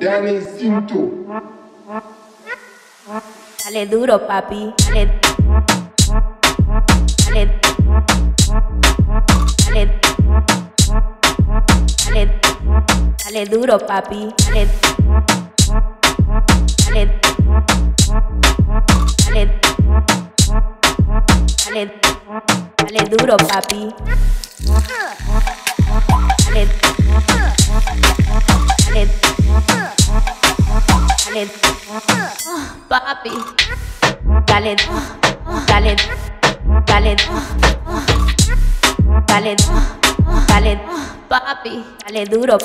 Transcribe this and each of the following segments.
Dani Cinto. Dale duro, papi. Dale. Dale. Dale. Dale. Dale duro, papi. Dale. Dale. Dale. Dale. Dale duro, papi. Papi. Dale. Dale. Dale. Dale. Dale. Papi. Dale duro.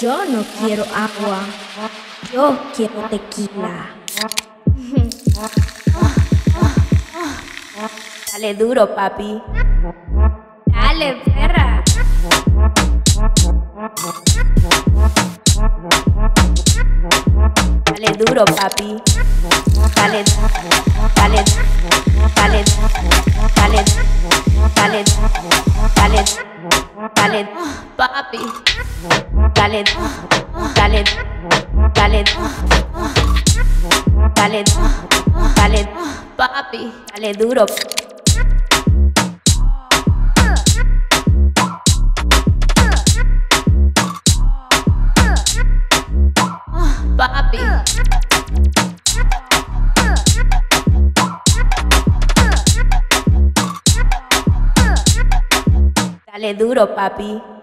Yo no quiero agua. Yo quiero tequila. Dale duro, papi. Dale, perra. Duro, papi. Dale, dale, dale, dale, dale, dale, dale, papi. Dale, dale, dale, dale, dale, papi. Dale duro. Papi. Dale duro, papi.